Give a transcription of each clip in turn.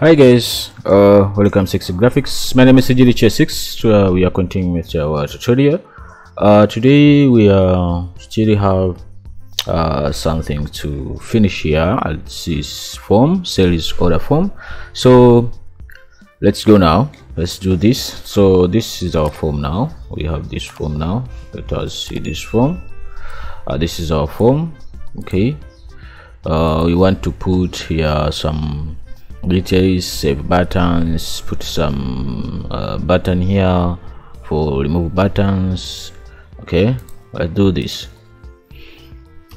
Hi guys, uh, welcome to Graphics. My name is CGDCH6. Uh, we are continuing with our tutorial. Uh, today we are still have uh, something to finish here this form, sales order form. So let's go now. Let's do this. So this is our form now. We have this form now. Let us see this form. Uh, this is our form. Okay. Uh, we want to put here some details save buttons put some uh, button here for remove buttons. Okay let's do this.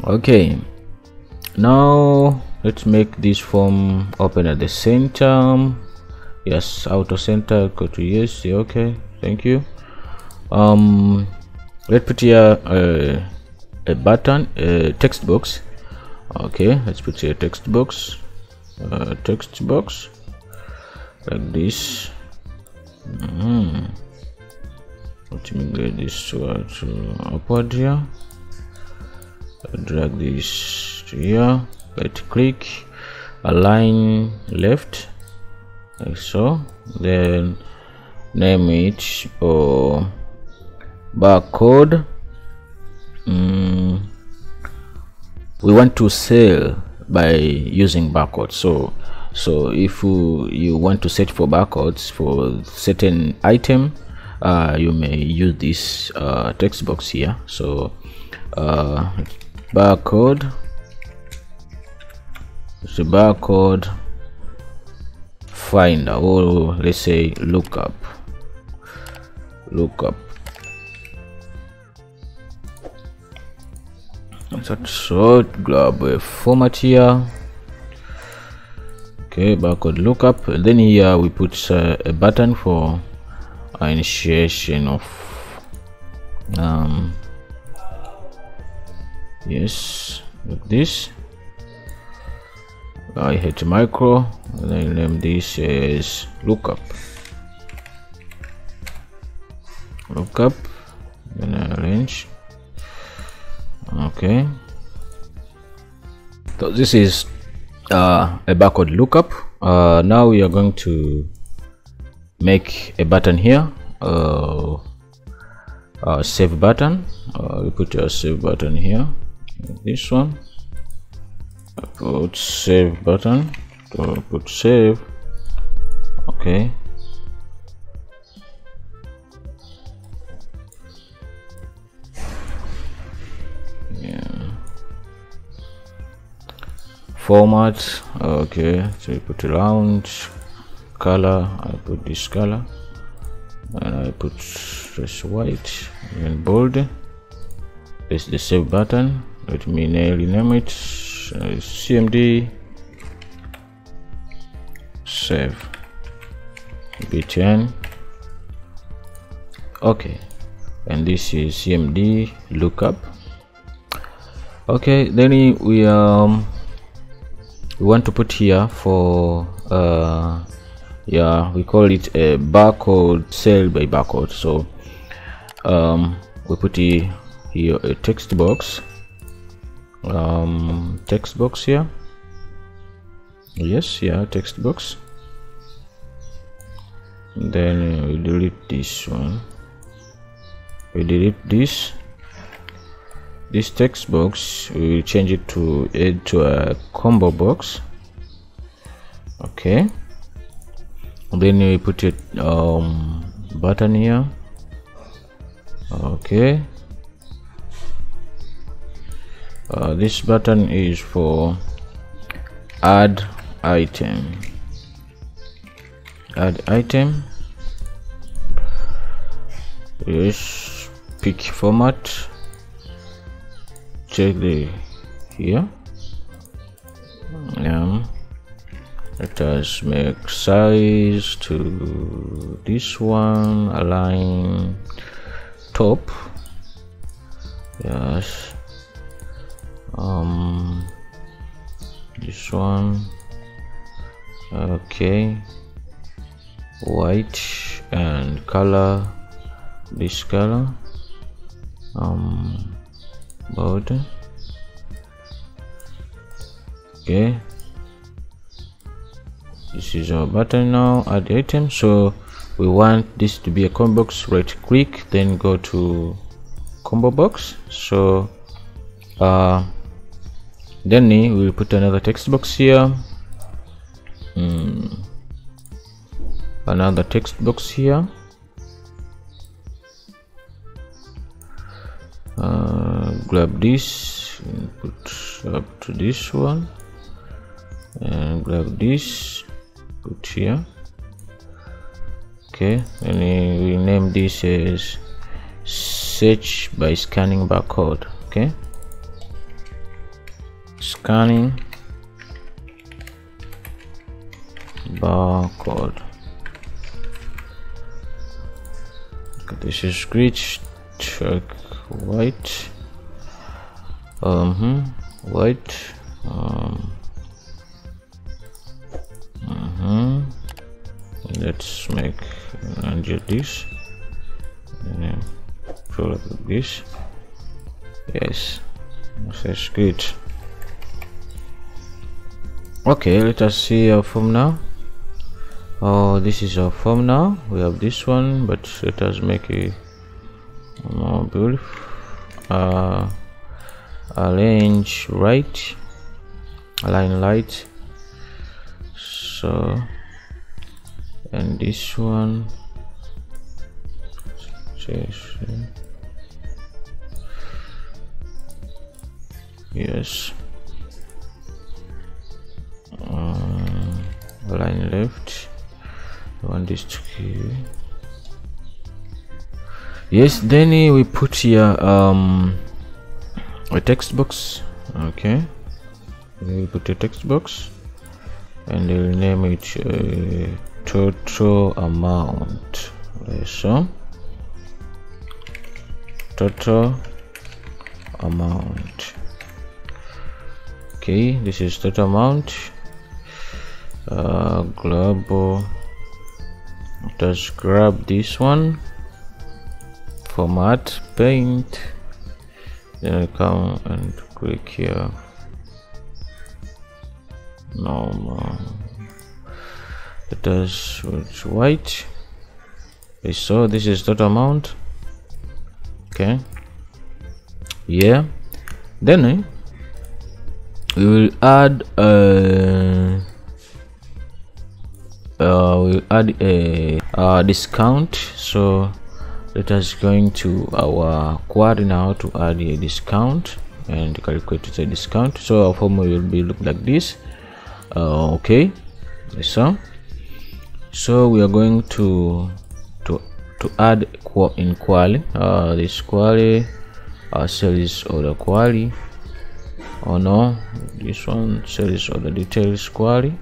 Okay now let's make this form open at the center yes auto center go to yes okay thank you. Um let's put here a, a button a text box. Okay let's put here text box uh, text box. Like this. Mm. let me get this? To, uh, upward here? Drag this to here. Right click. Align left. Like so. Then name it or barcode. Mm. we want to sell by using barcodes. So so if you, you want to search for barcodes for certain item uh, you may use this uh, text box here. So uh, barcode the barcode finder or let's say lookup lookup short grab a format here okay barcode lookup. And then here we put uh, a button for initiation of um yes like this. I hit micro and then name this as lookup. Lookup then arrange okay. So this is uh, a barcode lookup. Uh, now we are going to make a button here. Uh, uh save button. Uh, we put a save button here. This one. I put save button. So put save. Okay format. Okay so you put around color i put this color. And i put this white and bold. Is the save button. Let me rename it uh, cmd save. B10 okay. And this is cmd lookup. Okay then we um we want to put here for uh, yeah we call it a barcode sell by barcode. So um, we put here a text box. Um, text box here. Yes yeah text box. Then we delete this one. We delete this this text box we will change it to add to a combo box. Okay. And then we put it um button here. Okay. Uh, this button is for add item. Add item. Yes pick format check the here? Yeah. Let us make size to this one align top. Yes. Um this one. Okay. White and color. This color. Um border okay. This is our button now add item. So we want this to be a combo box. Right click then go to combo box. So uh, then we'll put another text box here. Mm, another text box here uh, grab this put up to this one. And grab this put here. Okay and we name this as search by scanning barcode okay? Scanning barcode. Okay, this is screech check white. Um hmm, white. Um uh -huh. let's make undo this. And up this. Yes. That's good. Okay let us see our form now. Oh this is our form now. We have this one but let us make it beautiful uh, arrange right align light. So and this one yes. Uh, line left. Want this to yes then we put here um a text box. Okay. We put a text box. And we'll name it uh, total amount. So total amount. Okay this is total amount. Uh, global just grab this one format paint then I come and click here. Normal. It does which white. So this is total amount. Okay. Yeah. Then eh, we will add uh, uh we'll add a, a discount. So let us going to our query now to add a discount and calculate the discount. So our formula will be look like this. Uh, okay. So so we are going to to to add in query uh, this query uh, sales order query or no. This one sales order details query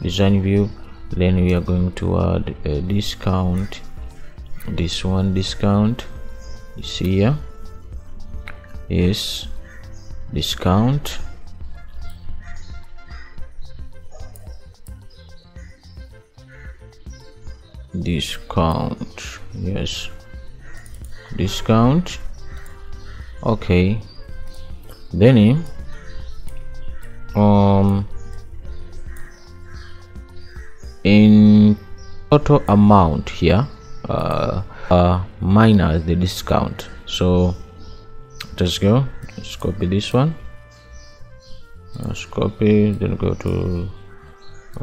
design view. Then we are going to add a discount this one discount see here? Is discount. Discount yes. Discount okay. Then um in total amount here uh, uh, minus the discount. So let's go let's copy this one. Let's copy then go to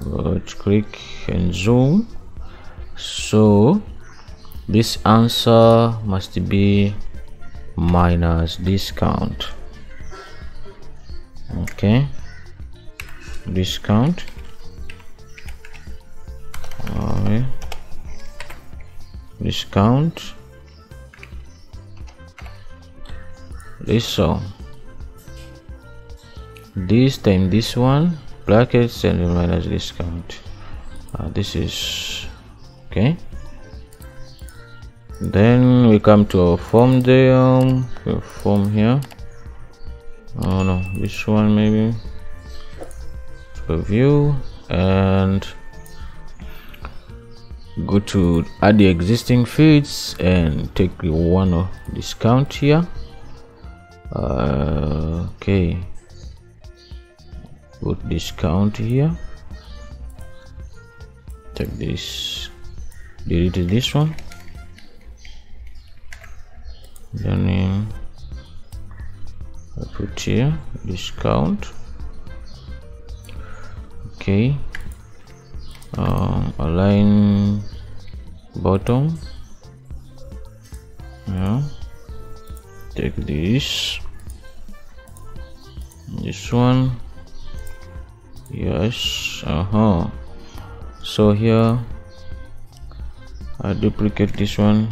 let's click and zoom. So this answer must be minus discount. Okay. Discount discount. This so this time this one brackets and minus discount. Uh, this is okay. Then we come to our form there um, form here. Oh no this one maybe. View and go to add the existing fields and take the one of discount here. Uh, okay. Put discount here. Take this. Delete this one. Then I put here discount okay um, align bottom. Yeah. Take this. This one. Yes uh-huh. So here I duplicate this one.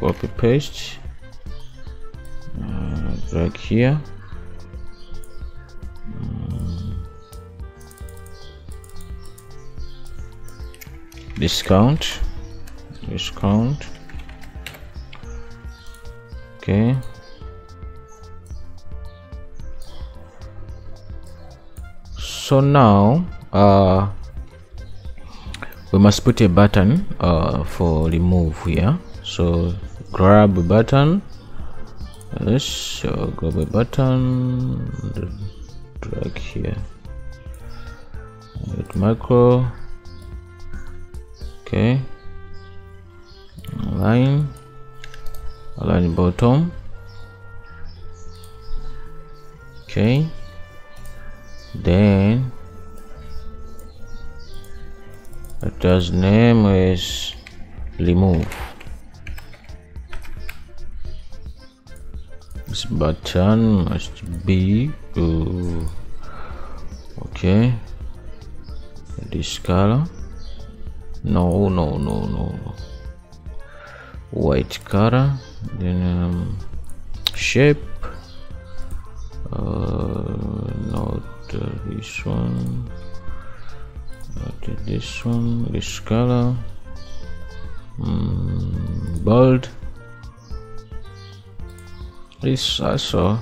Copy paste. Uh, drag here discount. Discount. Okay. So now uh, we must put a button uh, for remove here. So grab a button. Yes so grab a button. Drag here. With macro okay. Align align bottom. Okay. Then does name is remove this button must be uh, okay. This color no no no no white color then um, shape. Uh, not uh, this one. Not this one. This color. Mm, bold this also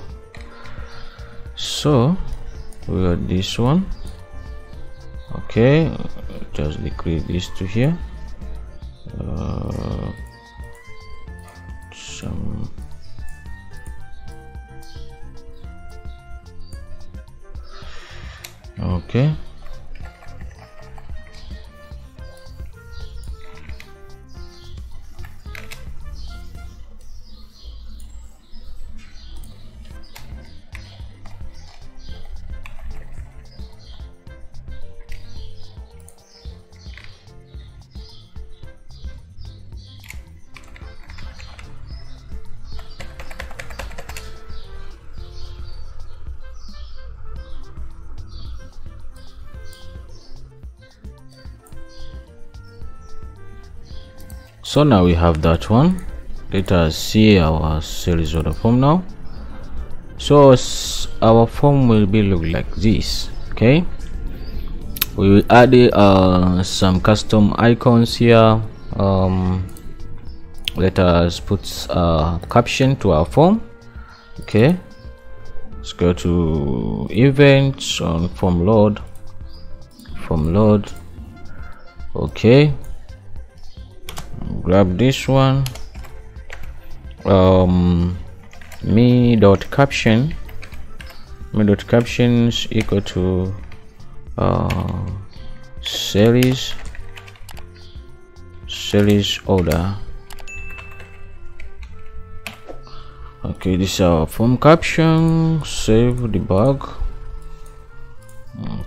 so we got this one. Okay just decrease this to here. Uh, some okay so now we have that one. Let us see our sales order form now. So our form will be look like this okay? We will add uh, some custom icons here. Um, let us put a uh, caption to our form okay? Let's go to events on form load. Form load okay grab this one. Um me dot caption. Me dot captions equal to uh series series order. Okay this is our form caption. Save debug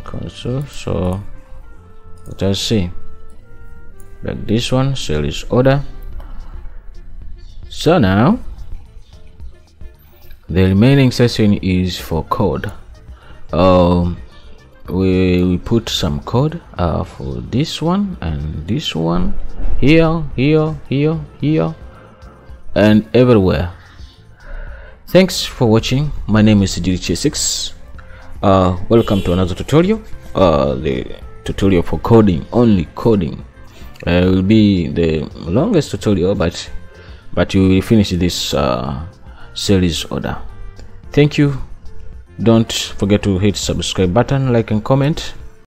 console so let us see like this one series order. So now the remaining section is for code. Um we, we put some code uh, for this one and this one here here here here and everywhere. Thanks for watching. My name is GDH6 uh, welcome to another tutorial. Uh, the tutorial for coding only coding uh, will be the longest tutorial but but you will finish this uh, series order. Thank you. Don't forget to hit subscribe button like and comment